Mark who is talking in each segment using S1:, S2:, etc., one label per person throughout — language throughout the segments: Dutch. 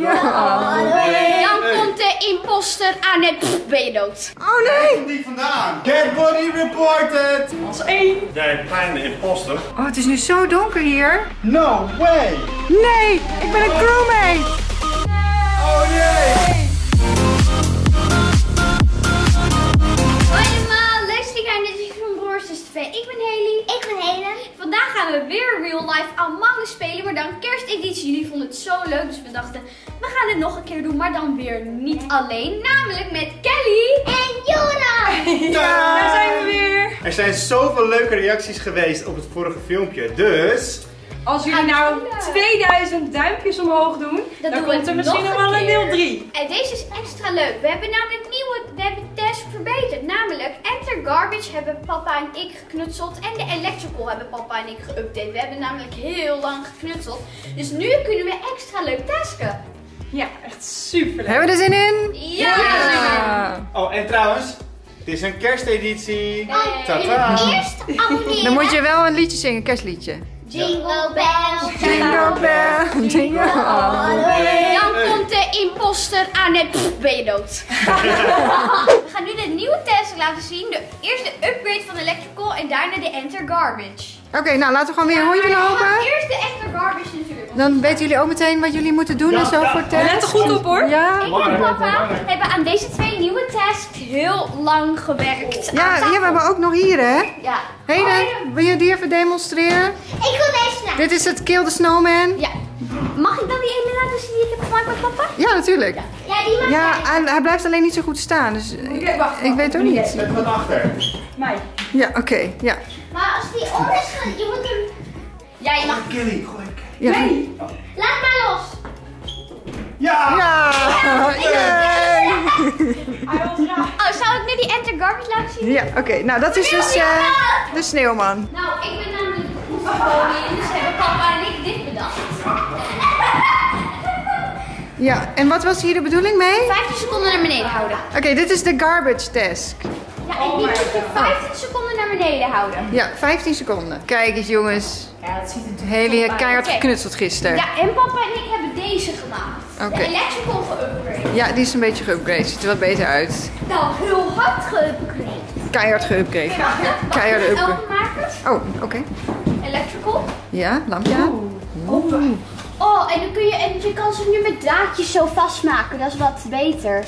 S1: Dan komt de imposter aan en pff, ben je dood.
S2: Oh nee!
S3: Komt die vandaan? Dead body reported!
S4: Als één.
S5: Jij kleine imposter.
S2: Oh, het is nu zo donker hier.
S3: No way!
S2: Nee, ik ben een crewmate.
S3: Oh jee!
S1: Ben Haley. Ik ben Helen. Vandaag gaan we weer real life Among Us spelen, maar dan kersteditie. Jullie vonden het zo leuk, dus we dachten, we gaan het nog een keer doen, maar dan weer niet alleen. Namelijk met Kelly en Joran.
S4: Daar zijn we weer.
S3: Er zijn zoveel leuke reacties geweest op het vorige filmpje, dus...
S4: Als jullie nou 2000 duimpjes omhoog doen, dan,
S1: doen
S4: komt er misschien
S1: nog
S4: wel
S1: een
S4: deel 3.
S1: En deze is extra leuk. We hebben namelijk nieuwe, we hebben task verbeterd. Namelijk Enter Garbage hebben papa en ik geknutseld. En de Electrical hebben papa en ik geüpdate. We hebben namelijk heel lang geknutseld. Dus nu kunnen we extra leuk tasken.
S4: Ja, echt super
S2: Hebben we er zin in?
S1: Ja!
S2: Ja.
S3: Oh, en trouwens, het is een kersteditie.
S1: Oh,
S3: Tata!
S1: Eerst abonneren.
S2: Dan moet je wel een liedje zingen, een kerstliedje.
S1: Jingle bells.
S2: Jingle bell, jingle all the way.
S1: Dan komt de imposter aan en pff, ben je dood. we gaan nu de nieuwe test laten zien. De eerste upgrade van Electrical en daarna de Enter Garbage.
S2: Oké, nou laten we gewoon weer een rondje lopen.
S1: Eerst de Enter Garbage natuurlijk.
S2: Dan weten jullie ook meteen wat jullie moeten doen en zo voor test.
S4: Let er goed op hoor.
S2: Ja.
S1: Ik en papa hebben aan deze twee nieuwe tasks heel lang gewerkt.
S2: Ja, ja, we hebben ook nog hier, hè?
S1: Ja.
S2: Heden, wil je die even demonstreren?
S1: Ik wil deze naar.
S2: Dit is het Kill the Snowman.
S1: Ja. Mag ik dan die ene laten zien die ik heb gemaakt met papa?
S2: Ja, natuurlijk.
S1: Ja, die mag
S2: Ja, en hij blijft alleen niet zo goed staan, dus ik,
S4: wacht,
S2: ik weet ook niet.
S3: Zet wat achter.
S4: Mij.
S2: Ja, oké, ja.
S1: Maar als die om is, je moet hem... Ja, je mag...
S3: Killy, gooi ik.
S2: Ja.
S1: Laat maar los.
S3: Ja!
S2: Ja!
S4: Graag.
S1: Oh, zou ik nu die Enter Garbage laten zien?
S2: Ja, oké. Nou, dat is dus eh, de sneeuwman.
S1: Nou, ik ben namelijk de proefkoningin, dus hebben papa en ik dit bedacht.
S2: Ja, en wat was hier de bedoeling mee?
S1: 15 seconden naar beneden houden.
S2: Oké, dit is de garbage task.
S1: Ja, en die moet je 15 seconden naar beneden houden.
S2: Ja, 15 seconden. Kijk eens jongens.
S4: Ja, dat ziet er
S2: keihard geknutseld gisteren.
S1: Ja, en papa en ik hebben deze gemaakt.
S2: Oké.
S1: De electrical geupgrade.
S2: Ja, die is een beetje geüpgrade. Ziet er wat beter uit.
S1: Nou, heel hard geupgrade.
S2: Keihard geüpgrade.
S1: Oké, wacht even. Wacht,
S2: Keiharde
S1: ik moet
S2: upgrade.
S1: openmaken.
S2: Oh, oké.
S1: Electrical.
S2: Ja, lampje aan.
S1: Oh, en dan kun je, en je kan ze nu met draadjes zo vastmaken. Dat is wat beter.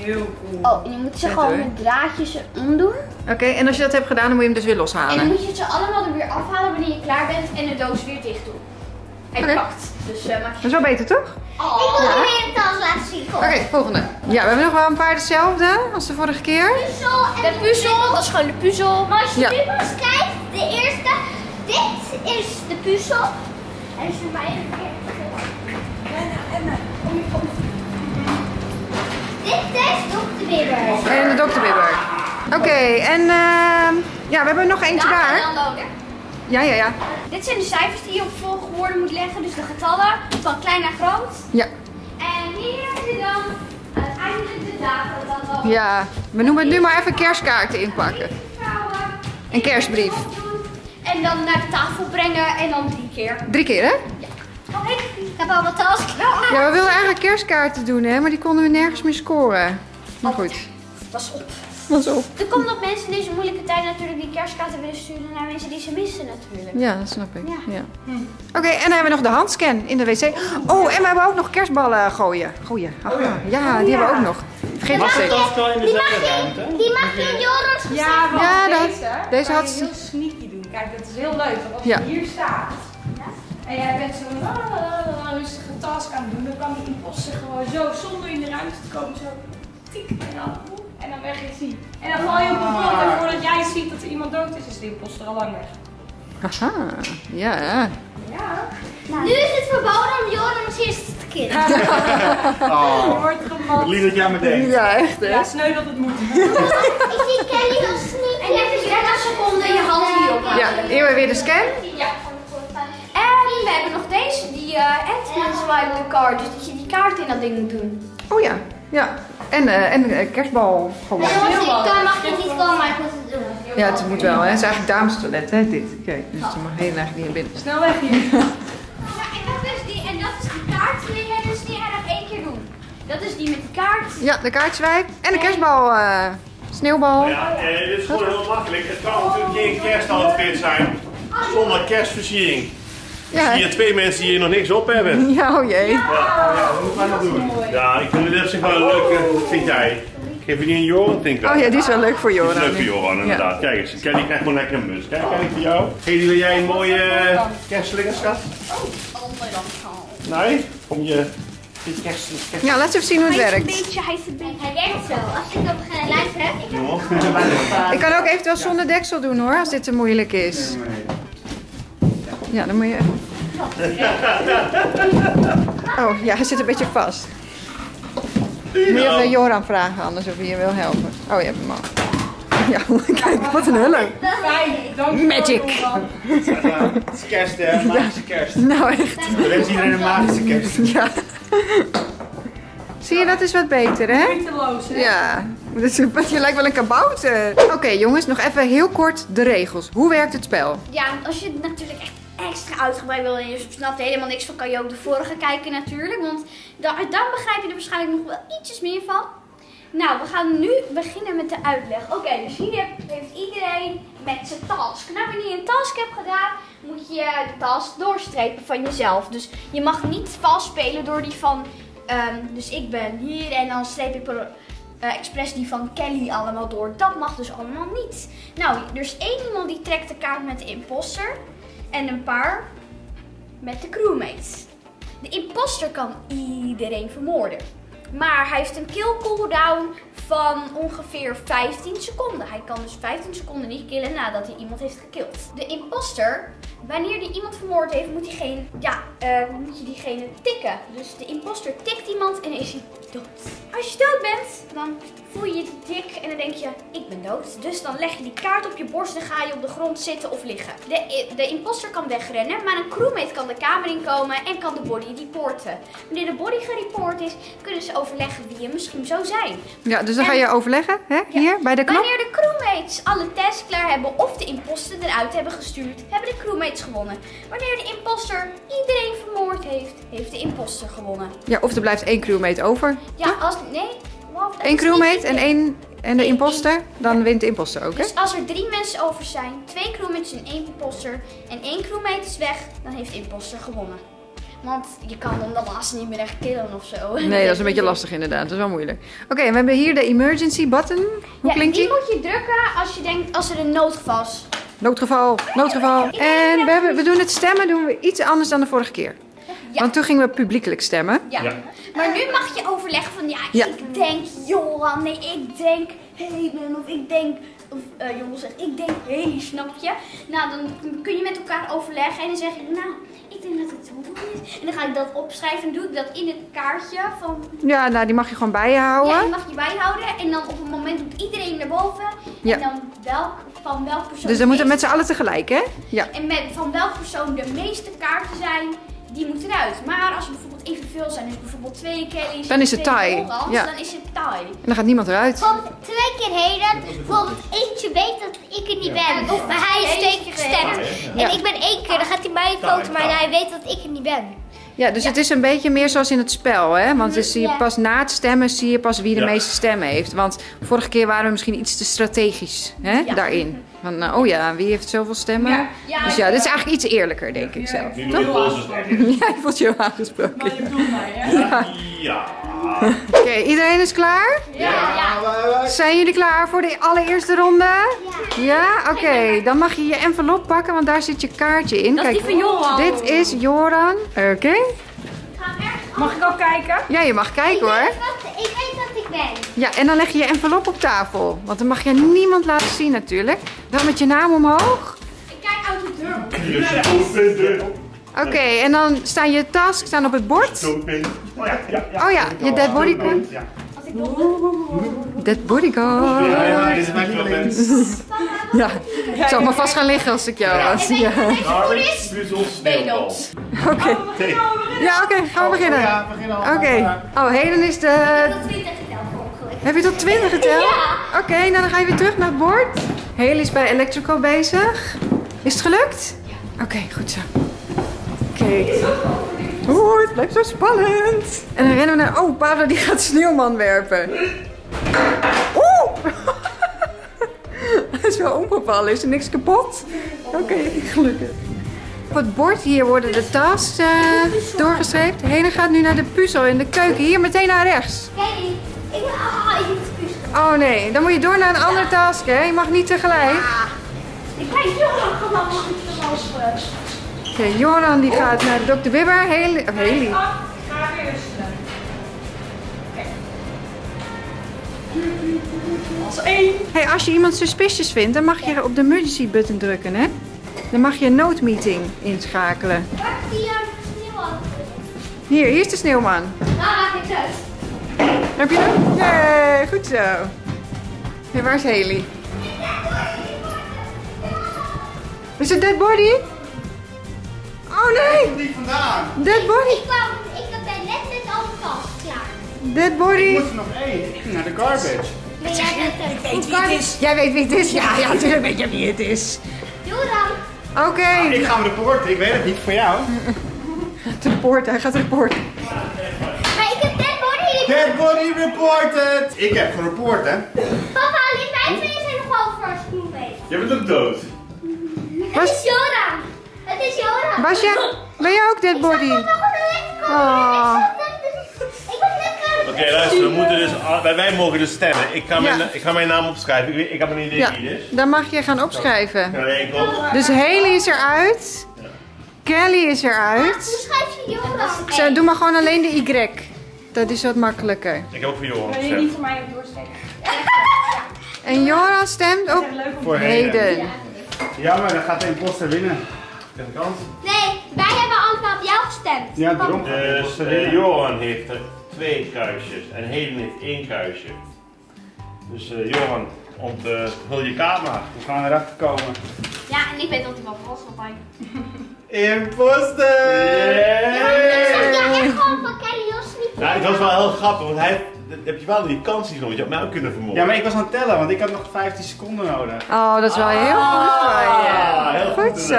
S4: Heel cool.
S1: Oh, en je moet ze gewoon
S2: hoor.
S1: met draadjes omdoen.
S2: Oké, en als je dat hebt gedaan, dan moet je hem dus weer
S1: En dan
S2: loshalen.
S1: moet je ze allemaal er weer afhalen wanneer je klaar bent en de doos weer dicht doen. Hij pakt. Dus eh maak
S2: Dat
S1: je...
S2: is wel beter, toch?
S1: Oh. Ik wil weer een tas laten zien.
S2: Oké, volgende. Ja, we hebben nog wel een paar dezelfde als de vorige keer.
S1: De puzzel, dat is gewoon de puzzel. Maar als je
S2: Ja.
S1: nu pas kijkt, de eerste, dit is de puzzel. En is voor mij een keer. Dit is Dr. Bibber.
S2: En de dokterbibber. Oké, en ehm, ja, we hebben nog eentje
S1: Daar
S2: daar.
S1: downloaden.
S2: Ja, ja, ja.
S1: Dit zijn de cijfers die je op volgorde moet leggen, dus de getallen van klein naar groot.
S2: Ja,
S1: En hier heb je dan uiteindelijk de datum. Dat dan
S2: ja. We noemen het nu maar even kerstkaarten inpakken. Een kerstbrief.
S1: En dan naar de tafel brengen en dan drie keer.
S2: Drie keer, hè?
S1: Oh, ik heb al wat task.
S2: Ja, we wilden eigenlijk kerstkaarten doen, hè? Maar die konden we nergens meer scoren. Maar goed,
S1: Pas op.
S2: was op.
S1: Er komt nog mensen in deze moeilijke tijd natuurlijk die kerstkaarten willen sturen naar mensen die ze missen natuurlijk.
S2: Ja, dat snap ik.
S1: Ja.
S2: Ja. Oké, en dan hebben we nog de handscan in de wc. Oh, en we hebben ook nog kerstballen gooien. Gooien. Haha. Ja, die hebben we ook nog. Vergeet
S5: Mag dan wel in dezelfde ruimte?
S1: Die mag je in Joris
S4: Ja,
S2: Ja, dat-
S4: deze,
S2: deze
S4: kan
S2: had
S4: je
S2: ze-
S4: heel sneaky doen. Kijk, dat is heel leuk. Want als
S2: Ja.
S4: je hier staat en jij bent zo'n ah, rustige task aan het doen, dan kan die imposter gewoon zo, zonder in de ruimte te komen, zo tik en dan, en dan weg is hij. En dan val je op de grond en voordat jij ziet dat er iemand dood is, is de imposter al lang weg.
S2: Haha. Ja.
S4: Ja,
S1: Nu is het verboden om Joris eerst te killen.
S3: Oh,
S4: je wordt gemat.
S3: lief dat jij me denkt.
S2: Ja, echt hè?
S4: Ja, sneu dat het moet.
S1: Ik zie Kelly heel sneaky. En net is 30 seconden je hand hierop
S2: Ja, we weer de scan.
S1: Ja. We hebben nog deze, die uh, Ant-Man card. Dus dat je die kaart in dat ding moet doen.
S2: Oh ja, ja. En, eh, en eh, kerstbal gooien.
S1: Jongens, ik kan, mag het niet komen, maar ik moet het doen.
S2: Ja, het moet wel, hè. Het is eigenlijk damestoilet, hè, dit. Kijk, dus je mag heel erg niet in binnen.
S4: Snel weg hier.
S1: Ja, en dat is, die, en dat is die kaart die je Dat is die met die kaart.
S2: Ja, de kaartzwijp. En de kerstbal. eh, sneeuwbal.
S5: Ja, eh, dit is gewoon heel makkelijk. Het kan natuurlijk geen kerstoutfit zijn zonder kerstversiering.
S2: Ja,
S5: Zie je twee mensen die hier nog niks op hebben.
S2: ja oh jee.
S3: Ja, dat moet maar nog doen.
S5: Ja, ik vind het op zich wel een leuke, vind jij? Geef je die een Joran, denk ik
S2: Oh ja, die is wel leuk voor
S5: Die is
S2: Joran.
S5: leuk voor Joran, inderdaad. Kijk eens, Kelly krijgt gewoon lekker een bus. Kijk, kijk voor jou. Hedy, wil jij een mooie uh, kerstslinger, schat? Nee? Kom je... Die kerst, kerst...
S2: Ja, laat eens even zien hoe het
S1: Hij is een
S2: werkt.
S1: beetje, hij is een beetje. Hij werkt zo. Als ik op een lijst heb.
S2: Ik kan ook eventueel zonder deksel doen hoor, als dit te moeilijk is. Ja, dan moet je... Oh, ja, hij zit een beetje vast. Moet je aan Joran vragen anders of hij je wil helpen. Oh, je hebt hem al. Ja, kijk, wat een hulp.
S4: Fijn, dankjewel.
S2: Magic.
S3: Het is kerst, hè? Magische kerst.
S2: Nou, echt.
S3: We wensen iedereen een magische kerst.
S2: Ja. Zie je, dat is wat beter, hè?
S4: Moeiteloos, hè?
S2: Ja, dus je lijkt wel een kabouter. Oké, jongens, nog even heel kort de regels. Hoe werkt het spel?
S1: Ja, als je het natuurlijk echt extra uitgebreid wil en je snapt helemaal niks van, kan je ook de vorige kijken natuurlijk. Want dan, dan begrijp je er waarschijnlijk nog wel ietsjes meer van. Nou, we gaan nu beginnen met de uitleg. Oké, dus hier heeft iedereen met zijn task. Nou, wanneer je een task hebt gedaan, moet je de task doorstrepen van jezelf. Dus je mag niet vals spelen door die van, ehm, dus ik ben hier en dan streep ik per, eh, expres die van Kelly allemaal door. Dat mag dus allemaal niet. Nou, er is één iemand die trekt de kaart met de imposter en een paar met de crewmates. De imposter kan iedereen vermoorden. Maar hij heeft een kill cooldown van ongeveer 15 seconden. Hij kan dus 15 seconden niet killen nadat hij iemand heeft gekild. De imposter, wanneer die iemand vermoord heeft, moet, diegene, ja, eh, moet je diegene tikken. Dus de imposter tikt iemand en is hij dood. Als je dood bent, dan voel je je dik en dan denk je, ik ben dood. Dus dan leg je die kaart op je borst en ga je op de grond zitten of liggen. De, de imposter kan wegrennen, maar een crewmate kan de kamer inkomen en kan de body reporten. Wanneer de body gereport is, kunnen ze overleggen wie je misschien zou zijn.
S2: Ja, dus dan ga je overleggen, hè? Hier, bij de knop.
S1: Wanneer de crewmates alle tests klaar hebben of de imposter eruit hebben gestuurd, hebben de crewmates gewonnen. Wanneer de imposter iedereen vermoord heeft, heeft de imposter gewonnen.
S2: Ja, of er blijft één crewmate over.
S1: Ja, als... Nee. wow,
S2: Eén crewmate en, één, en de imposter, dan wint de imposter ook, hè?
S1: Dus als er drie mensen over zijn, twee crewmates en één imposter en één crewmate is weg, dan heeft de imposter gewonnen. Want je kan dan de laatste niet meer echt killen of zo.
S2: Nee, dat is een beetje lastig inderdaad. Dat is wel moeilijk. Oké, en we hebben hier de emergency button. Hoe
S1: Ja,
S2: klinkt
S1: die
S2: die?
S1: moet je drukken als je denkt, als er een noodgeval is.
S2: Noodgeval, noodgeval. En we, hebben, we doen het stemmen doen we iets anders dan de vorige keer.
S1: Ja.
S2: Want toen gingen we publiekelijk stemmen.
S1: Ja.
S5: Ja.
S1: Maar nu mag je overleggen van ja,
S2: Ja.
S1: ik denk Johan, nee, ik denk Helen of ik denk, of eh Johan zegt, ik denk Haley, snap je? Nou, dan kun je met elkaar overleggen en dan zeg je, nou, ik denk dat het Johan is. En dan ga ik dat opschrijven en doe ik dat in het kaartje van,
S2: Ja, nou die mag je gewoon bijhouden.
S1: ja, die mag je bijhouden. En dan op een moment doet iedereen naar boven
S2: Ja.
S1: en dan welk, van welk persoon
S2: Dus dan moeten we met z'n allen tegelijk, hè? Ja.
S1: en met, van welk persoon de meeste kaarten zijn, die moeten eruit. Maar als er bijvoorbeeld evenveel zijn, dus bijvoorbeeld twee Kelly's,
S2: Dan is het Ja.
S1: dan is het tie.
S2: En dan gaat niemand eruit.
S6: Bijvoorbeeld twee keer heden. Bijvoorbeeld eentje weet dat ik er niet ben. Of hij is twee keer gestemd.
S2: Ja.
S6: En ik ben één keer, dan gaat hij mij voten, maar hij weet dat ik er niet ben.
S2: Ja, dus het is een beetje meer zoals in het spel, hè? Want dus zie je pas na het stemmen zie je pas wie de
S5: Ja.
S2: meeste stemmen heeft. Want vorige keer waren we misschien iets te strategisch, hè?
S1: Ja.
S2: Daarin. Van, eh, oh ja, wie heeft zoveel stemmen?
S4: Ja.
S1: Ja,
S2: dus ja, dit is eigenlijk iets eerlijker, denk ik
S4: Ja.
S2: zelf.
S5: Nu
S4: aangesproken.
S2: Ja, je voelt je aangesproken.
S4: Maar je bedoelt mij, hè?
S5: Ja.
S2: Oké, iedereen is klaar?
S1: Ja, ja.
S2: Zijn jullie klaar voor de allereerste ronde? Ja. Oké, dan mag je je envelop pakken, want daar zit je kaartje in.
S1: Dat is die van Johan.
S2: Dit is Joran. Oké.
S4: Mag ik ook kijken?
S2: Ja, je mag kijken hoor.
S6: Wat, ik weet dat ik ben.
S2: Ja, en dan leg je je envelop op tafel. Want dan mag je niemand laten zien natuurlijk. Dan met je naam omhoog.
S1: Ik kijk uit de deur.
S2: Oké, en dan staan je tasks staan op het bord.
S5: Oh ja, ja, ja.
S2: Oh ja, je dead body.
S5: Ja.
S2: Dead body.
S3: Ja, ja, dit is mijn.
S2: Ja, ik zal maar vast gaan liggen als ik jou was. Ja. Oké. Ja, oké, gaan we beginnen.
S3: Ja, we beginnen al.
S2: Oké. Oh, Heden is de...
S1: Dat 20 geteld voor ongeluk.
S2: Heb je tot 20 geteld? Oké, nou dan ga je weer terug naar het bord. Haley is bij Electrical bezig. Is het gelukt? Ja. Oké, goed zo. Kijk. Oeh, het blijft zo spannend. En dan rennen we naar... Oh, Pablo die gaat sneeuwman werpen. Oeh! Hij is wel omgevallen. Is er niks kapot? Oké, gelukkig. Op het bord hier worden de tasks eh, doorgestreept. Gaat nu naar de puzzel in de keuken. Hier meteen naar rechts.
S6: Kijk,
S2: Oh nee, dan moet je door naar een andere task, hè? Je mag niet tegelijk.
S6: Ik krijg zo lang gewoon mag ik te lopen.
S2: Oké, Joran die gaat naar Dr. Bibber. Haley, of Haley.
S4: Ga weer wisselen. Als één.
S2: Hey, als je iemand suspicious vindt, dan mag je op de emergency button drukken, hè? Dan mag je een noodmeeting inschakelen.
S6: Die sneeuw aan?
S2: Hier, hier is de sneeuwman.
S6: Maak ik zo.
S2: Heb je hem? Nee, goed zo. Hey, waar is Haley? Is het dead body? Oh nee!
S3: Niet vandaan.
S2: Dead body!
S6: Ik kwam, ik bij net met alle tas klaar.
S2: Dead
S3: Ik
S2: body!
S3: moest er nog één. Ik ging naar de garbage.
S6: Ben jij
S2: Weet wie het is? Jij weet wie het is? Ja, ja, natuurlijk weet je wie het is.
S6: Doe dan.
S2: Oké.
S3: Ik ga hem reporten. Ik weet het niet voor jou.
S2: De poort, hij gaat de poort.
S6: Maar ik heb net body.
S3: Dead body reported. Ik heb gereport, hè.
S6: Papa, alleen wij twee zijn nog wel voor schoen bezig.
S5: Je bent ook dood.
S6: Het is Joran. Het is Joran.
S2: Was je, ben je ook dead body?
S6: Ik nog
S2: Oh.
S6: Net klaar.
S5: Oké, luister, we moeten dus, wij, wij mogen dus stemmen. Ik ga mijn,
S2: Ja.
S5: ik ga mijn naam opschrijven. Ik, weet- ik heb een idee
S2: Ja,
S5: wie het is.
S2: dan mag je gaan opschrijven.
S5: Ja, nee, ik ook.
S2: Dus Haley is eruit. Kelly is eruit.
S6: Hoe schrijf je Joran?
S2: Zo, doe maar gewoon alleen de Y. Dat is wat makkelijker.
S5: Ik heb ook voor Johan
S4: Wil je
S5: gestemd.
S4: niet voor mij ook doorsteken?
S2: En Joran stemt op
S4: om
S3: Voor
S2: Heden.
S3: Jammer, dan gaat de imposter winnen.
S5: Geen kans.
S6: Nee, wij hebben allemaal op jou gestemd.
S3: Ja, daarom de
S5: Dus
S3: imposter
S5: eh. Johan heeft er twee kuisjes en Heden heeft één kuisje. Dus eh, Johan, om te vul je kamer.
S3: We gaan erachter komen.
S1: Ja, en ik weet dat hij wel vast zal zijn.
S3: Imposter!
S6: Ja, echt gewoon.
S5: Ja, het was wel heel grappig, want hij heb je wel die kans genomen. Je had mij ook kunnen vermoorden.
S3: Ja, maar ik was aan het tellen, want ik had nog 15 seconden nodig.
S2: Oh, dat is wel heel goed van je.
S5: Ah, heel goed
S2: Goed zo,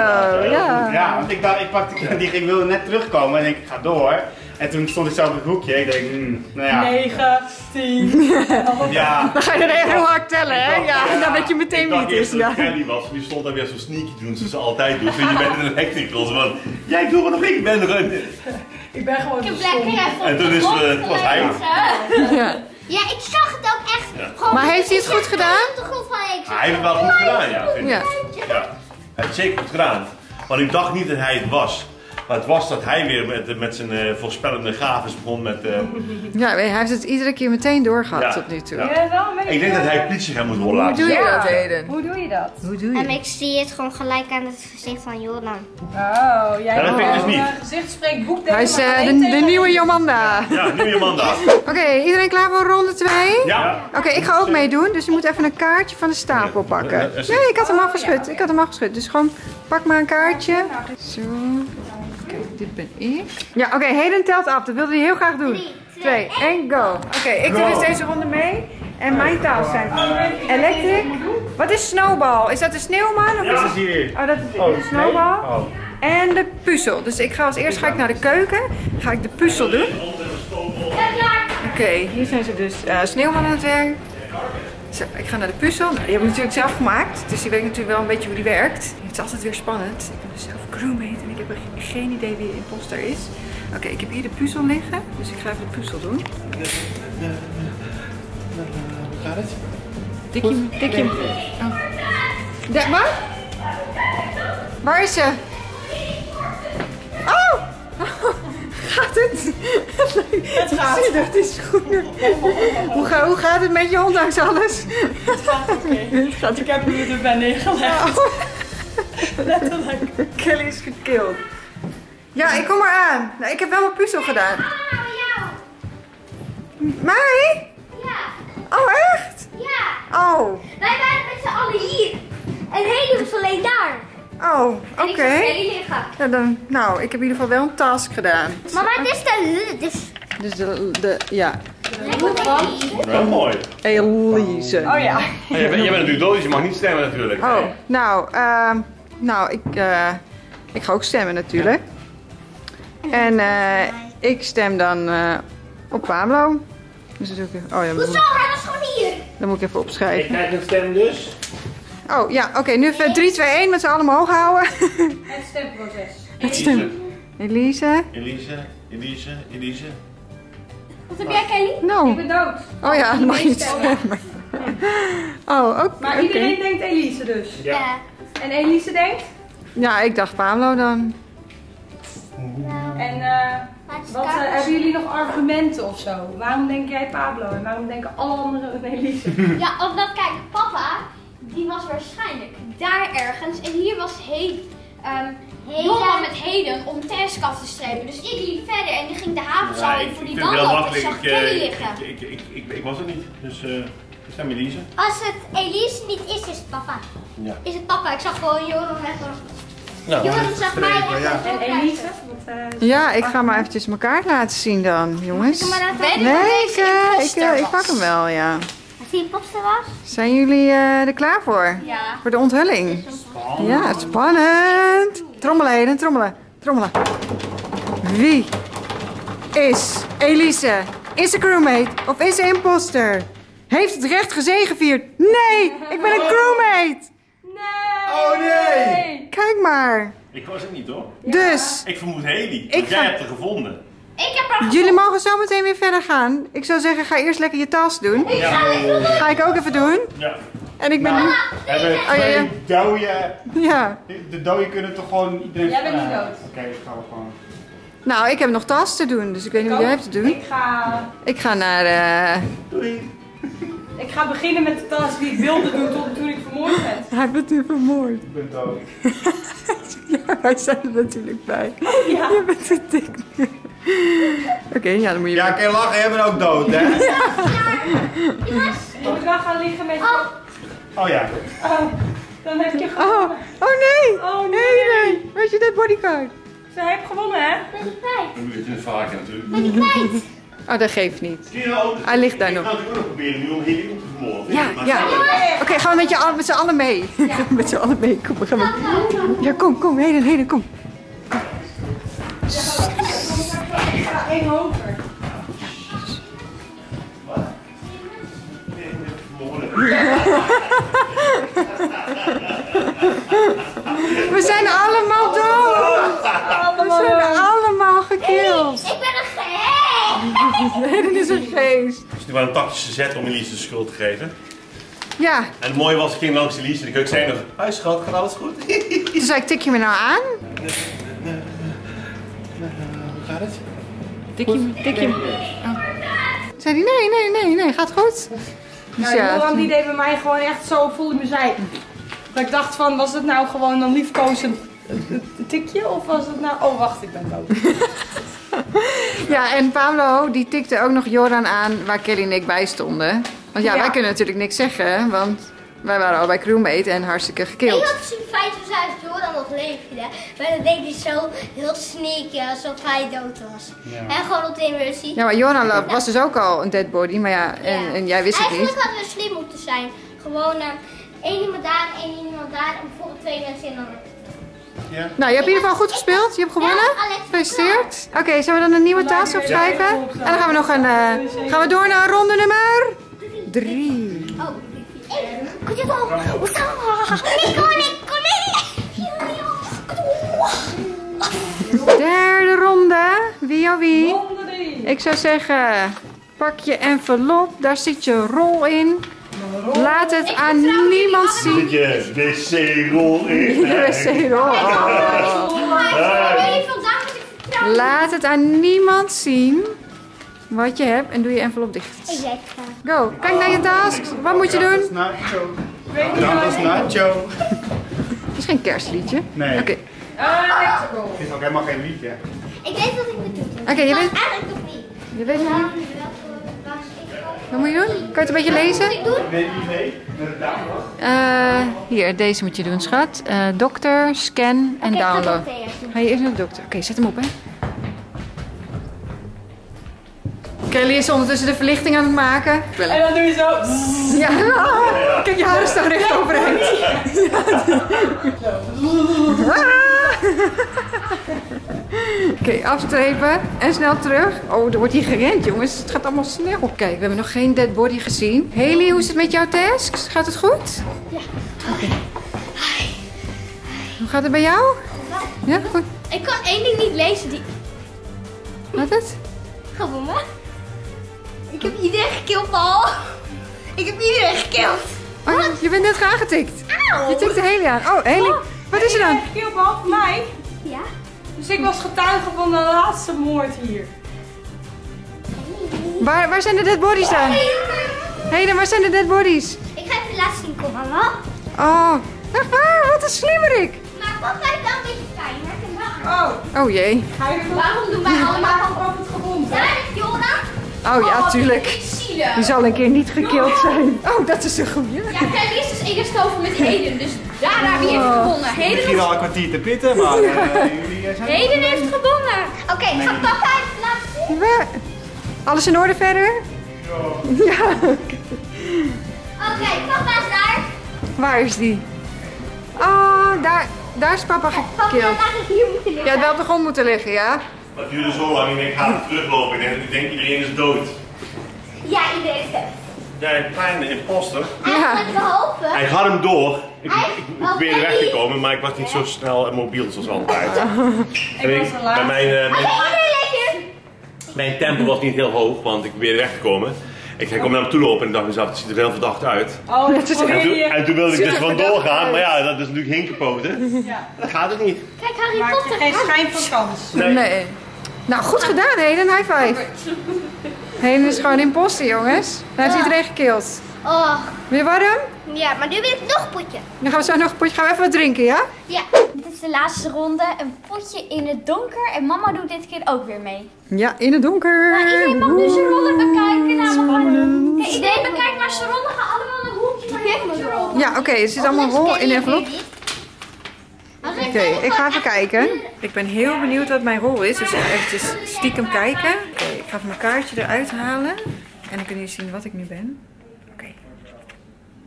S2: ja.
S3: Ja, want ik, dacht, ik, pakte, die, ik wilde net terugkomen en ik ga door. En toen stond ik zo op het hoekje. Ik denk, hmm, nou ja.
S4: 9, 10.
S3: Ja,
S2: Dan ga je er echt heel hard tellen, hè? Ja, en dan weet je meteen wie het is. Ja.
S5: Kelly was, maar die stond daar weer zo sneaky doen, zoals ze altijd doet. Dus je bent een electrical, zo van, jij doet er nog ik ben er een.
S4: Ik ben gewoon
S1: Ik heb lekker even
S5: En toen is, eh, toen was hij.
S2: Ja.
S6: Ja, ik zag het ook echt.
S5: Ja.
S6: Gewoon,
S2: Maar heeft hij het goed gedaan?
S6: het
S5: Hij heeft het wel goed gedaan, ja. vind ik.
S2: Ja.
S5: Ja, hij heeft het zeker goed gedaan. Want ik dacht niet dat hij het was. Maar het was dat hij weer met, met zijn eh, voorspellende gaves begon met... eh,
S2: ja, hij heeft het iedere keer meteen doorgehad
S5: Ja.
S2: tot nu toe.
S5: Ja.
S4: Wel
S5: ik denk dat hij politieagent moet worden
S2: Hoe
S5: laten
S2: doe je
S5: zien.
S2: dat, Heden?
S4: Hoe doe je dat?
S2: Hoe doe
S6: En ik zie het gewoon gelijk aan het gezicht van Joran.
S4: Oh, jij
S5: Ja, dat vind ik dus niet.
S4: een gezicht spreekt boek.
S2: Hij is eh, de, de nieuwe Jomanda.
S5: Ja, man daar.
S2: Oké, iedereen klaar voor ronde 2?
S5: Ja.
S2: Oké, ik ga ook meedoen, dus je moet even een kaartje van de stapel pakken. Nee, ik had hem afgeschud. Ik had hem afgeschud. Dus gewoon pak maar een kaartje. Zo. Dit ben ik. Ja, oké, Heden telt af. Dat wilde hij heel graag doen.
S6: Drie,
S2: 2, 1, go. Oké, ik doe dus deze ronde mee. En mijn taal zijn electric. Wat is snowball? Is dat de sneeuwman? Of is
S3: dat
S2: het...
S3: is hier.
S2: Oh, dat is de
S3: Oh, nee?
S2: snowball.
S3: Oh.
S2: En de puzzel. Dus ik ga als eerst ga ik naar de keuken. Ga ik de puzzel doen. Oké, hier zijn ze dus eh, sneeuwman aan het werk. Zo, ik ga naar de puzzel. Nou, die heb ik natuurlijk zelf gemaakt. Dus die weet natuurlijk wel een beetje hoe die werkt. Het is altijd weer spannend. Ik ben dus zelf crewmate en ik heb ge- geen idee wie de imposter is. Oké, ik heb hier de puzzel liggen. Dus ik ga even de puzzel doen.
S3: Hoe gaat het?
S2: Tikje, tikje. Oh. De, wat? Waar is ze? Gaat het? Het
S4: gaat.
S2: Zie dat is goed. Hoe, ga, hoe gaat het met je ondanks alles?
S4: Het gaat oké.
S2: Het gaat
S4: Ik heb hem erbij neergelegd.
S2: Oh,
S4: Letterlijk.
S2: Kelly is gekild. Ja, ik kom eraan. Nou, ik heb wel mijn puzzel gedaan.
S6: Ah, jou.
S2: Mij?
S6: Ja,
S2: Oh, echt?
S6: ja.
S2: Oh,
S6: Wij waren met z'n allen hier. En Haley was alleen daar.
S2: Oh, oké.
S1: ik liggen.
S2: Ja, dan, nou, ik heb in ieder geval wel een task gedaan.
S6: Mama, dit is de... Dus,
S2: Dus de, de ja,
S5: Wel mooi.
S2: Elise.
S4: Oh ja.
S5: Maar jij, bent, jij bent natuurlijk dood, dus je mag niet stemmen natuurlijk.
S2: Oh, nou, ehm, nou ik, eh, ik ga ook stemmen natuurlijk. En eh, ik stem dan eh, op Pablo. Dus dat is ook, oh ja, dat
S6: Zo,
S2: moet,
S6: hij was gewoon hier.
S2: dat moet ik even
S3: Ik
S2: opschrijven.
S3: krijg een stem dus.
S2: Oh ja, oké, nu even 3, 2, 1 met z'n allen omhoog houden.
S4: Het stemproces.
S2: Het stem. Elise.
S5: Elise, Elise, Elise.
S1: Wat heb jij, Kelly?
S4: Ik
S2: Nou,
S4: ben dood.
S2: oh ja, dat mag je niet
S4: stemmen.
S2: Oh, oké.
S4: Maar iedereen denkt Elise dus.
S6: Ja.
S4: En Elise denkt?
S2: Ja, ik dacht Pablo dan.
S4: En eh,
S6: is
S4: wat, eh, hebben jullie nog argumenten of zo? Waarom denk jij Pablo en waarom denken alle anderen Elise?
S1: Ja, omdat kijk, papa, die was waarschijnlijk daar ergens. En hier was Heden. Um, Johan met Heden om Tess af te strepen. Dus ik liep verder en die ging de havenzaal in voor die
S5: vind het heel
S1: wandelop. En
S5: makkelijk.
S1: zag
S5: Ik, eh,
S1: Kelly liggen.
S5: ik, ik, ik, ik, ik was er niet. Dus eh ik stem Elise.
S6: Als het Elise niet is, is het papa.
S5: Ja.
S6: Is het papa? Ik zag gewoon Joran weg.
S5: Nou,
S6: Joran zag mij
S3: ja.
S4: En Elise? Eh,
S2: Ja, ik ga maar eventjes mijn kaart laten zien dan, jongens. Nee, ik, ik, ik pak hem wel, ja.
S6: Popster was?
S2: Zijn jullie eh, er klaar voor?
S1: Ja.
S2: Voor de onthulling? Ja, het spannend. Trommelen, Heden, trommelen. Trommelen. Wie is Elise? Is ze crewmate of is ze imposter? Heeft het recht gezegevierd? Nee, ik ben een crewmate.
S4: Nee!
S3: Oh nee!
S2: Kijk maar.
S5: ik was er niet hoor.
S2: Dus,
S5: Ik vermoed Haley.
S2: Ik
S5: jij
S2: ga-
S5: hebt er gevonden.
S1: Ik heb er
S2: jullie mogen zo meteen weer verder gaan. Ik zou zeggen, ga eerst lekker je tas doen. Ga ik ook even doen.
S5: Ja.
S2: En ik ben nu...
S3: We hebben
S2: ja,
S3: twee
S2: ja.
S3: dode.
S2: Ja.
S3: De doden kunnen toch gewoon iedereen
S4: Jij bent niet dood.
S3: Oké, ik ga gewoon.
S2: Nou, ik heb nog tas te doen, dus ik weet niet wat jij hebt te doen.
S4: Ik ga,
S2: Ik ga naar... eh
S4: ik ga beginnen met de tas die ik wilde doen tot toen ik vermoord werd.
S2: Hij wordt nu vermoord.
S3: Ik ben dood.
S2: Ja, wij zijn er natuurlijk bij.
S4: Ja.
S2: Je bent te dik. Oké, ja, dan moet je...
S3: Ja, kan lachen, jij bent ook dood, hè?
S4: Moet ik wel gaan liggen met
S3: Oh ja.
S4: Oh, dan heb je
S2: Oh,
S4: gewonnen.
S2: oh nee!
S4: Oh nee.
S2: Nee, nee! Waar is je dead bodycard?
S4: Ze heeft gewonnen, hè?
S6: Ben je kwijt?
S5: Je het vaker natuurlijk.
S6: Ben je kwijt?
S2: Oh, dat geeft niet.
S5: Kiro,
S2: Hij ligt daar
S5: ik
S2: nog.
S5: ga natuurlijk ook nog proberen nu om Haley om te vermoorden.
S2: Ja,
S5: Maar-
S2: ja. Oké, gaan we met, je, al- met z'n allen mee. met z'n allen mee. Kom, we gaan we. Ja, kom, kom. Heden, heden, kom.
S4: Ik ga één hoger.
S2: We zijn allemaal dood. We zijn allemaal gekild.
S6: Ik ben een gek!
S2: Heden is een feest.
S5: Het is nu wel een tactische zet om Elise de schuld te geven.
S2: Ja,
S5: En het mooie was, ik ging langs Elise en ik zei nog, Hoi schat, gaat alles goed?
S2: toen zei ik, tik je me nou aan?
S3: Hoe gaat het?
S2: Tikje. Oh. Zei nee, nee, nee, nee, gaat goed. Dus ja,
S4: Joran die deed bij mij gewoon echt zo, voelde me zij. Dat ik dacht van, was het nou gewoon een liefkozend tikje of was het nou... Oh, wacht, ik ben dood.
S2: ja, en Pablo die tikte ook nog Joran aan waar Kelly en ik bij stonden. Want ja, wij kunnen natuurlijk niks zeggen, want wij waren al bij crewmate en hartstikke gekild.
S6: Maar dat deed hij zo heel sneaky, alsof hij dood was. En gewoon op de immersie.
S2: Ja, maar Joran was dus ook al een dead body, maar ja, en, en jij wist het niet.
S6: Eigenlijk hadden we slim moeten zijn. Gewoon eh, één iemand daar, één iemand daar en bijvoorbeeld twee mensen in dan.
S3: Ja.
S2: Nou, je hebt in ieder geval goed gespeeld. Je hebt gewonnen. Gefeliciteerd. Oké, okay, zullen we dan een nieuwe tas opschrijven? En dan gaan we nog een. Eh, gaan we door naar ronde nummer 3.
S6: Oh, ik kon het.
S2: Derde ronde. Wie oh wie?
S4: Ronde drie.
S2: Ik zou zeggen, pak je envelop, daar zit je rol in. Laat het aan niemand zien.
S5: Zit je wc-rol in?
S2: De wc-rol. Laat het aan niemand zien wat je hebt en doe je envelop dicht. Go, kijk naar je task. Wat moet je
S3: Dat is
S2: doen?
S3: nacho. Nacho.
S2: Het is geen kerstliedje.
S3: Nee.
S2: Oké,
S4: Ah, Mexico.
S3: Het is ook helemaal geen liedje.
S6: Ik weet wat ik moet doen.
S2: Oké, je
S6: Maar
S2: weet-
S6: Eigenlijk nog niet.
S2: je weet het niet. Wat moet je doen? Kan je het een beetje lezen?
S6: ik doen?
S3: Nee.
S2: Eh, hier, deze moet je doen, schat. Eh, dokter, scan en download.
S6: dokter eerst doen.
S2: Ga je eerst naar de dokter? Oké, zet hem op, hè. Kelly is ondertussen de verlichting aan het maken.
S4: En dan doe je zo.
S2: Ja, kijk, je haren staan recht. Ah. Oké, afstrepen en snel terug. Oh, er wordt hier gerend, jongens. Het gaat allemaal snel. Kijk, we hebben nog geen dead body gezien. Haley, hoe is het met jouw tasks? Gaat het goed? Ja. Oké. Hoe gaat het bij jou? Ja, goed.
S1: Ik kan één ding niet lezen. Die...
S2: Wat het?
S6: Gewoon maar. Ik heb iedereen gekild al. Ik heb iedereen gekild.
S2: Oh, je bent net aangetikt. Je tikt de Haley aan. Oh, Haley. Wat is er dan?
S4: Heel behalve mij.
S6: Ja.
S4: Dus ik was getuige van de laatste moord hier.
S2: Waar, waar zijn de dead bodies dan? Haley, waar zijn de dead bodies?
S6: Ik ga even laten zien, kom mama.
S2: Oh, echt waar? Wat een slimmerik.
S6: Maar papa heeft wel een beetje pijn. hè? Ik heb
S4: Oh,
S2: Oh jee.
S4: ga je
S1: Waarom doen wij allemaal
S4: allemaal op het gewond?
S6: Daar is Jora.
S2: Oh ja, tuurlijk.
S1: zielig?
S2: Die zal een keer niet gekild zijn. Oh, dat is een goeie.
S1: Ja, Kelly is dus ingestoven met Heden. Dus daar wie heeft gewonnen. Heden,
S3: Misschien al een kwartier te pitten, maar eh, jullie eh, zijn...
S1: Heden heeft gewonnen.
S6: Oké, ga papa even laten zien.
S2: Alles in orde verder? Ja.
S6: Oké, papa is daar.
S2: Waar is die? Oh, daar, daar is papa
S6: Papa had
S2: gekild.
S6: eigenlijk hier moeten
S2: Je
S6: liggen.
S2: had wel op de grond moeten liggen, ja?
S5: Dat duurde zo lang. Ik denk, ik ga teruglopen. Ik denk, ik denk iedereen is dood.
S6: Ja, iedereen is er.
S5: Ja, een kleine imposter.
S6: Eigenlijk behalve.
S5: Hij had hem door. Ik, ik probeerde weg te komen, maar ik was niet zo snel en mobiel zoals altijd. En ik, bij mijn, eh, mijn, tempo was niet heel hoog, want ik probeerde weg te komen. Ik ging naar hem toe lopen en dacht mezelf, het ziet er heel verdacht uit.
S4: Oh,
S2: Het is
S5: En toen, en toen wilde ik dus vandoor gaan,
S2: uit.
S5: maar ja, dat is natuurlijk hinkepoten.
S4: Ja.
S5: Dat gaat het niet.
S6: Kijk, Harry Potter.
S4: geen schijn van kans.
S5: Nee.
S2: Nee. Nou, goed gedaan, Heden. High five. Heden is gewoon imposter, jongens. Hij heeft iedereen gekild.
S6: Oh,
S2: je warm?
S6: ja, maar nu wil ik nog een potje.
S2: Dan gaan we zo nog een potje. Gaan we even wat drinken, ja?
S1: Ja, dit is de laatste ronde. Een potje in het donker. En mama doet dit keer ook weer mee.
S2: Ja, in het donker.
S1: Maar iedereen mag nu zijn rollen bekijken. Nou. Kijk, iedereen bekijkt maar zijn rollen. Gaan allemaal een hoekje van je rol.
S2: Ja, oké. er zit allemaal rol in de envelop.
S6: Oké,
S2: ik ga even kijken. Ik ben heel benieuwd wat mijn rol is. Dus eventjes stiekem kijken. Oké, ik ga even mijn kaartje eruit halen. En dan kunnen jullie zien wat ik nu ben. Oké.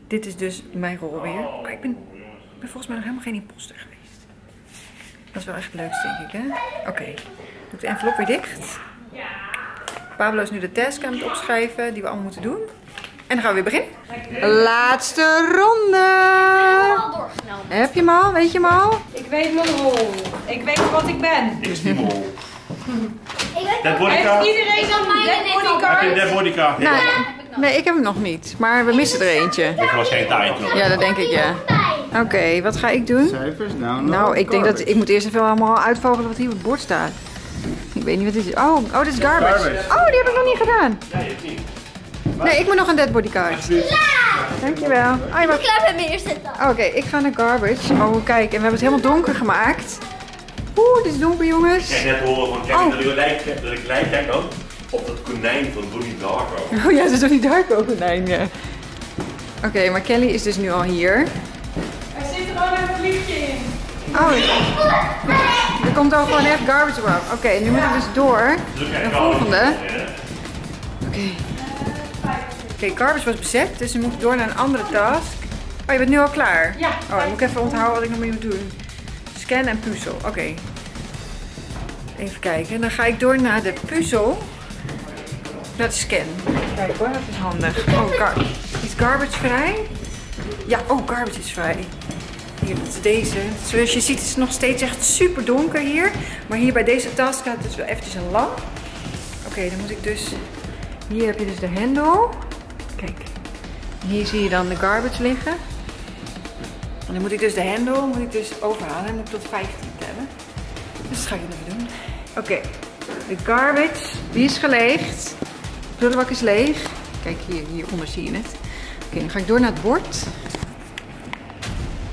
S2: Dit is dus mijn rol weer. Maar ik ben, ik ben volgens mij nog helemaal geen imposter geweest. Dat is wel echt het leukste, denk ik, hè? Oké. Doe ik de envelop weer dicht. Pablo is nu de task aan het opschrijven die we allemaal moeten doen. En dan gaan we weer beginnen. Laatste ronde. Heb je hem al? Weet je hem al?
S4: Ik weet mijn rol. Ik weet wat ik ben.
S5: Ik is niet mijn rol.
S6: Ik weet
S5: Dead body
S4: Heeft iedereen zo'n
S1: mijne
S4: dead
S1: net
S4: body
S1: al.
S5: Heb je
S4: card?
S5: een dead body card?
S2: Nee. Ik heb hem nog niet. Maar we missen er eentje.
S5: Ik was geen tijd.
S2: Ja, dat denk ik, ja. Oké, wat ga ik doen?
S3: Cijfers, download,
S2: Nou, ik denk dat ik moet eerst even allemaal uitvogelen wat hier op het bord staat. Ik weet niet wat dit is. Oh, oh, dit is garbage.
S3: Garbage.
S2: Oh, die heb ik nog niet gedaan.
S5: Nee, het niet.
S2: Nee, ik moet nog een dead body card. Dankjewel. Oh, je mag-
S6: Klaar met mijn eerste dan.
S2: Oké, ik ga naar garbage. Oh, kijk, en we hebben het helemaal donker gemaakt. Oeh, dit is donker, jongens.
S5: Ik kreeg net horen van Kevin
S2: Oh.
S5: dat, ik lijk, dat ik lijk op dat konijn van Donnie Darko.
S2: Oh ja, het is toch niet Darko konijn, ja. Oké, maar Kelly is dus nu al hier.
S4: Er zit er even een liedje in.
S2: Oh, er komt al gewoon echt garbage op. Oké, nu moet ik dus door. De volgende. Oké. Oké, garbage was bezet, dus nu moet ik door naar een andere task. Oh, je bent nu al klaar?
S4: Ja.
S2: Oh, dan moet ik even onthouden wat ik nog moet doen. Scan en puzzel, oké. Even kijken, dan ga ik door naar de puzzel. Naar de scan. Kijk hoor, dat is handig. Oh, gar is garbage vrij? Ja, oh, garbage is vrij. Hier, dat is deze. Zoals je ziet is het nog steeds echt super donker hier. Maar hier bij deze task staat dus wel eventjes een lamp. Oké, dan moet ik dus... Hier heb je dus de hendel. Kijk. Hier zie je dan de garbage liggen. En dan moet ik dus de hendel moet ik dus overhalen. En ik tot 15 tellen. Dus dat ga ik even doen. Oké. De garbage, die is geleegd. De prullenbak is leeg. Kijk, hier, hieronder zie je het. Oké, dan ga ik door naar het bord.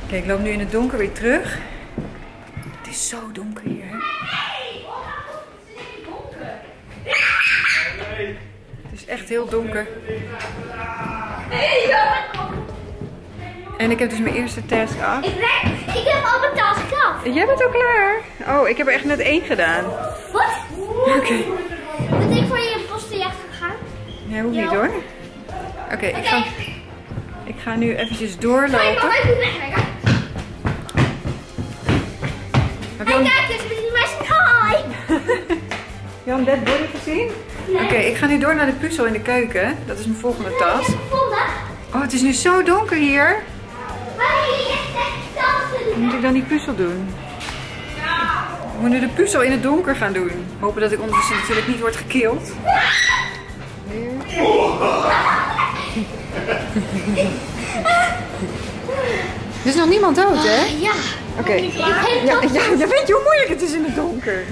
S2: Kijk, ik loop nu in het donker weer terug. Het is zo donker hier, hè? Het is echt heel donker. En ik heb dus mijn eerste task af.
S6: Ik, ben, ik heb al mijn task af.
S2: Jij bent ook klaar? Oh, ik heb er echt net één gedaan.
S6: Wat?
S2: Oké.
S6: Moet ik voor je postenjacht gaan?
S2: Nee, hoeft niet hoor. Oké, ik, ga, ik ga nu eventjes
S6: Kijk,
S2: doorlopen.
S6: maar even wegwerken.
S2: Jan,
S6: Kijk eens, met die mensen. Hi.
S2: Jan Dead Body gezien? Oké, ik ga nu door naar de puzzel in de keuken. Dat is mijn volgende tas. Oh, het is nu zo donker hier. Hoe moet ik dan die puzzel doen? Ik moet nu de puzzel in het donker gaan doen. Hopen dat ik ondertussen natuurlijk niet word gekild. Weer. Er is nog niemand dood, hè?
S6: Ja.
S2: Oké. Ja, ja, ja, weet je hoe moeilijk het is in het donker?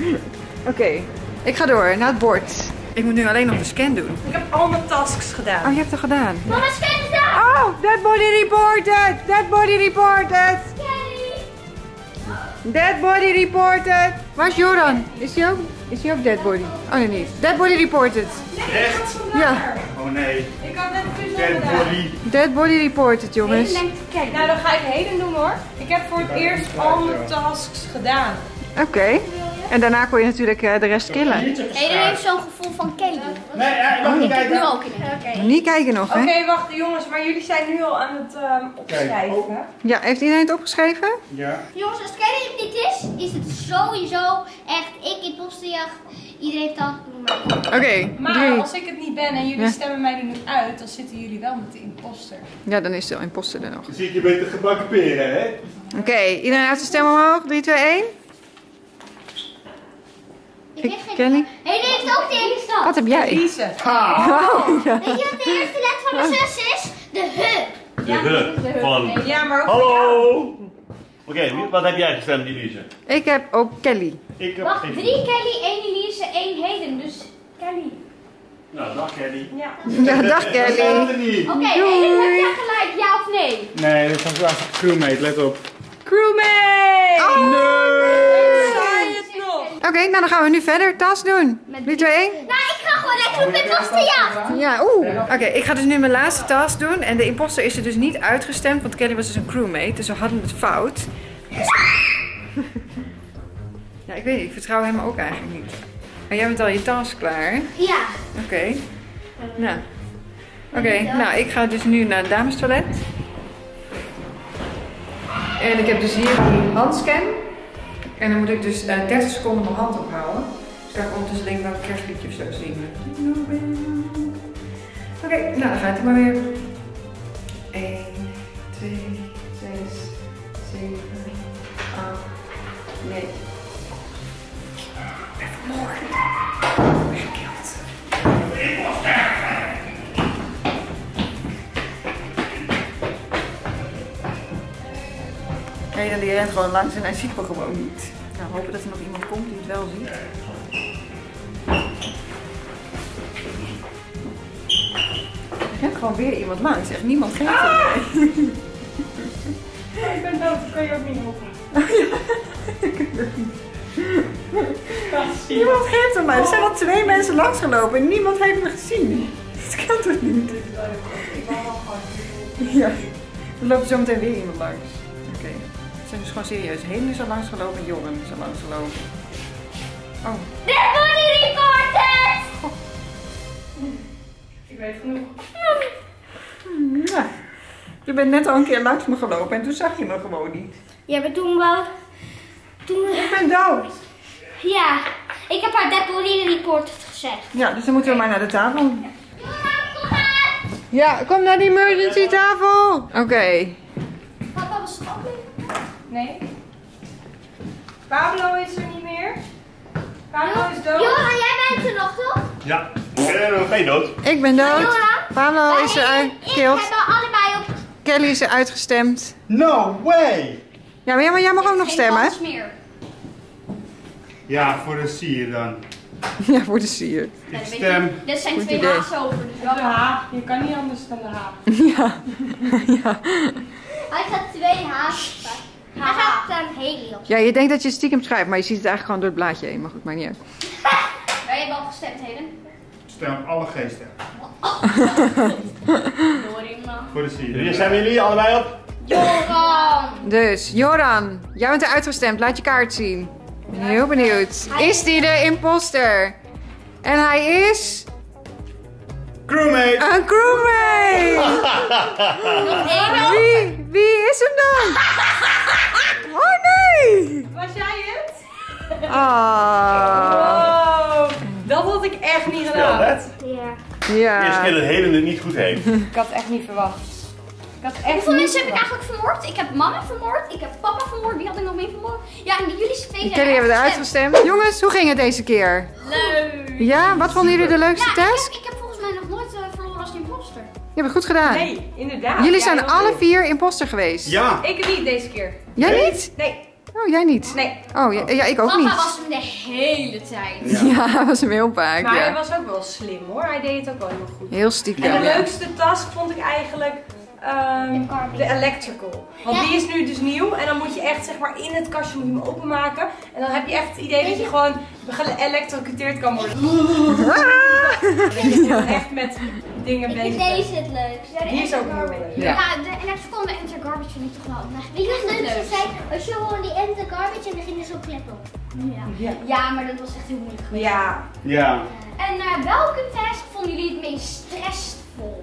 S2: Oké, ik ga door naar het bord. Ik moet nu alleen nog de scan doen.
S4: Ik heb al mijn tasks gedaan.
S2: Oh, je hebt het gedaan.
S6: Mama, scan eens daar.
S2: Oh, dead body reported! Dead body reported! Dead body reported! Waar is Joran? Is hij ook, is hij ook dead body? Oh nee, niet. Dead body reported.
S3: Echt?
S2: Ja,
S3: Oh nee.
S4: Ik had net een
S3: Dead
S4: gedaan.
S3: body.
S2: dead body reported, jongens.
S4: Nou, dan ga ik heden doen hoor. Ik heb voor het eerst al mijn tasks gedaan.
S2: Oké. En daarna kon je natuurlijk eh, de rest killen.
S1: Heden heeft zo'n gevoel van Kelly.
S3: Nee, ja, ik mag niet
S1: Nu
S3: kijken.
S1: ook in. Oké.
S2: Niet kijken nog,
S4: Oké,
S2: hè?
S4: wacht jongens, maar jullie zijn nu al aan het ehm, opschrijven.
S2: Ja, heeft iedereen het opgeschreven?
S3: Ja.
S6: Jongens, als Kelly het niet is, is het sowieso echt ik in postenjacht. Iedereen dan.
S2: Oké,
S4: Maar
S2: drie.
S4: als ik het niet ben en jullie
S2: Ja.
S4: stemmen mij er nu uit, dan zitten jullie wel met de imposter.
S2: Ja, dan is de imposter er nog.
S3: Dan zie ik je beter gebakken peren, hè?
S2: Oké, iedereen uit de stem omhoog. 3, 2, 1.
S6: Ik
S2: Ik,
S6: weet geen.
S2: Kelly.
S6: Hé, nee, heeft ook de eerste.
S2: Wat heb jij?
S4: Lise.
S3: Ha!
S2: Oh, ja.
S6: Weet je wat de eerste letter van de zus is? De H.
S5: De hub van...
S4: Ja, maar ook
S5: Hallo! Oké, wat heb jij gestemd, Elise?
S2: Ik heb ook Kelly.
S3: Ik heb
S1: Wacht,
S3: geen-
S1: drie Kelly, één Elise, één Heden. Dus Kelly.
S3: Nou, dag Kelly.
S4: Ja.
S2: Ja, dag Kelly.
S1: Oké, Heden, heb jij gelijk, ja of nee?
S3: Nee, dat is een crewmate, let op.
S4: Crewmate!
S2: Oh,
S4: Saai het nog!
S2: Oké, nou dan gaan we nu verder. Tas doen. 3, 2, 1.
S6: Nou, ik ga gewoon lekker op mijn postenjacht.
S2: Ja, oeh. Oké, ik ga dus nu mijn laatste tas doen. En de imposter is er dus niet uitgestemd, want Kelly was dus een crewmate. Dus we hadden het fout. Dus- Ja, ik weet niet. Ik vertrouw hem ook eigenlijk niet. Maar jij bent al je tas klaar.
S6: Ja.
S2: Oké. Nou. Oké, nou ik ga dus nu naar het damestoilet. En ik heb dus hier die handscan. En dan moet ik dus eh 30 seconden mijn hand ophouden. Dus ga ik ondertussen denk ik wel een kerstliedje of zo zingen. Oké, nou dan gaat het maar weer. 1, 2, 6, 7, Die rent gewoon langs en hij ziet me gewoon niet. Nou, hopen dat er nog iemand komt die het wel ziet. Er rent gewoon weer iemand langs. Echt niemand geeft om mij.
S4: Ik ben dood, dat kan je ook niet hopen.
S2: Niemand geeft om mij. Er zijn al twee mensen langsgelopen en niemand heeft me gezien. Dat kan toch niet? Ja. Er loopt zo meteen weer iemand langs. Oké. Het zijn dus gewoon serieus. Heen is al langsgelopen en Joren is al langsgelopen. Oh.
S6: Dead body reported.
S4: Ik weet genoeg.
S2: Ja. Je bent net al een keer langs me gelopen en toen zag je me gewoon niet.
S6: Ja, maar toen wel. Toen.
S2: Ik ben dood.
S6: Ja. Ik heb haar dead body reported gezegd.
S2: Ja, dus dan moeten we maar naar de tafel.
S6: Kom maar.
S2: Ja, kom naar die emergency tafel. Oké.
S1: Papa was het
S4: Nee. Pablo is er niet meer. Pablo is dood.
S6: Johan, jij bent er nog, toch?
S5: Ja. Eh, ben je dood?
S2: Ik ben dood.
S6: Johan?
S2: Pablo is er
S6: Ik allebei op.
S2: Kelly is er uitgestemd.
S3: No way!
S2: Ja, maar jij, maar jij mag ook nog
S1: Geen
S2: stemmen.
S1: meer.
S3: Ja, voor de sier dan.
S2: Ja, voor de sier.
S3: Ik stem.
S1: Er zijn
S2: Goed
S1: twee
S2: idee.
S1: over, dus wel
S4: De H. Je kan niet anders dan de H.
S2: Ja. ja.
S6: Hij gaat twee haast. Dan helium.
S2: Ja, je denkt dat je stiekem schrijft, maar je ziet het eigenlijk gewoon door het blaadje heen. Maar goed, maakt niet uit.
S1: Wij hebben al gestemd, Heden.
S3: Stem alle geesten. Voor de sier.
S5: Hier zijn jullie allebei op?
S1: Joran.
S2: Dus, Joran, jij bent er uitgestemd. Laat je kaart zien. Ik ben heel benieuwd. Is die de imposter? En hij is
S3: Crewmate!
S2: een crewmate! Wie, wie is hem dan? Oh nee!
S4: Was jij het?
S2: Ah.
S4: Wow, dat had ik echt niet gedaan.
S6: Ja.
S5: Eerste
S2: Ja.
S5: keer dat Helen het niet goed heeft.
S4: Ik had het echt niet verwacht. Ik had het echt
S1: Hoeveel
S4: niet
S1: mensen heb ik eigenlijk vermoord? Ik heb mama vermoord, ik heb papa vermoord, wie had ik nog meer vermoord? Ja, en jullie twee
S2: Kelly hebben eruit
S1: gestemd.
S2: Jongens, hoe ging het deze keer?
S1: Leuk!
S2: Ja, wat vonden jullie de leukste
S1: Ja, ik heb,
S2: test?
S1: ik heb volgens mij nog nooit eh, verloren als imposter.
S2: Je hebt het goed gedaan.
S4: Nee, inderdaad.
S2: Jullie
S4: Ja,
S2: zijn alle
S4: leuk.
S2: vier imposter geweest.
S3: Ja.
S4: Ik niet deze keer.
S2: Jij niet?
S4: Nee,
S2: Oh, jij niet?
S4: nee.
S2: Oh, ja, ja, ik ook
S1: Papa
S2: niet.
S1: was hem de hele tijd.
S3: Ja.
S2: Ja, dat was hem heel vaak.
S4: Maar hij was ook wel slim hoor. Hij deed het ook wel heel goed.
S2: Heel
S4: En de
S2: stiekem. Ja.
S4: leukste task vond ik eigenlijk ehm, de electrical. Want
S6: Ja.
S4: die is nu dus nieuw en dan moet je echt zeg maar in het kastje moet je hem openmaken. En dan heb je echt het idee dat je gewoon geëlectrocuteerd kan worden. Dat je gewoon echt met dingen bezig
S6: deze het leukst.
S4: Die is ook heel leuk.
S2: Ja.
S1: Ja, de electrical en de enter garbage vind ik toch wel echt
S6: Weet je wat het
S1: leuk.
S6: leukste zijn? Als je gewoon die enter garbage en dan ging er zo'n klep op.
S1: Ja.
S4: Ja.
S1: ja, maar dat was echt heel moeilijk geweest.
S4: Ja,
S3: Ja.
S1: En eh, welke task vonden jullie het meest stressvol?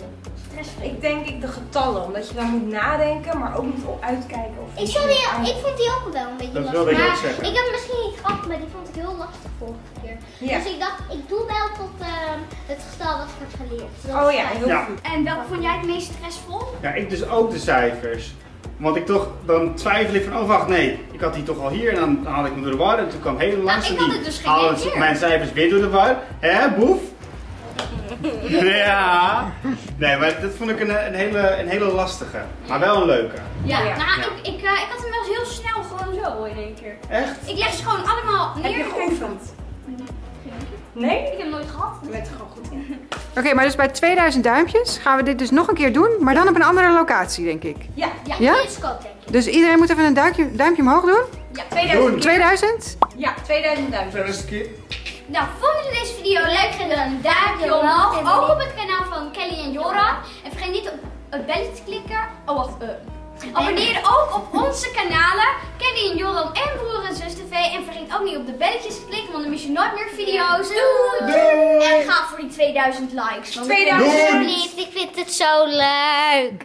S1: Stressvol.
S4: ik denk ik de getallen. Omdat je dan moet nadenken, maar ook moet uitkijken. Of
S6: Ik, vond die, ik vond die ook wel een beetje
S3: Dat
S6: lastig.
S3: wilde ik
S6: ik heb misschien niet gehad, maar die vond ik heel lastig vorige keer.
S4: Ja.
S6: Dus ik dacht, ik doe wel tot ehm, het getal wat ik heb geleerd.
S4: Oh ja, heel
S3: Ja.
S4: goed.
S1: En welke vond jij het meest stressvol?
S3: Ja, ik dus ook de cijfers. Want ik toch, dan twijfel ik van, oh wacht, nee, ik had die toch al hier en dan haalde ik me door de war en toen kwam hele langs
S1: ik
S3: en
S1: had
S3: die
S1: het dus gereageerd.
S3: mijn cijfers weer door de war. Hè, boef? ja. Nee, maar dat vond ik een, een, hele, een hele lastige, maar wel een leuke.
S1: Ja,
S4: Ja.
S1: nou,
S3: Ja.
S1: Ik, ik, eh, ik had hem wel heel snel gewoon zo in één keer.
S3: Echt?
S1: Ik leg ze gewoon allemaal
S4: Heb je
S1: neer.
S4: geoefend? Nee?
S1: Ik heb hem nooit gehad.
S4: Ik werd er gewoon goed in.
S2: Oké, maar dus bij 2000 duimpjes gaan we dit dus nog een keer doen, maar dan op een andere locatie, denk ik.
S4: Ja,
S6: Ja,
S2: Ja?
S6: dit is ook denk ik.
S2: Dus iedereen moet even een duimpje, duimpje omhoog doen.
S4: ja 2000 keer.
S2: 2000?
S4: Ja, 2000 duimpjes.
S3: Tweeduizend keer.
S1: Nou, vonden jullie deze video leuk? Geef dan een duimpje omhoog. Ook op het kanaal van Kelly en Joran. En vergeet niet op het belletje te klikken. Oh, wacht. eh. Abonneer je ook op onze kanalen. Kelly en Joran en Broer en Zus TV. En vergeet ook niet op de belletjes te klikken, want dan mis je nooit meer video's. Doei!
S3: Doei!
S1: En ga voor die 2000 likes. want we
S4: 2000.
S1: vinden-
S6: Alsjeblieft, ik vind het zo leuk.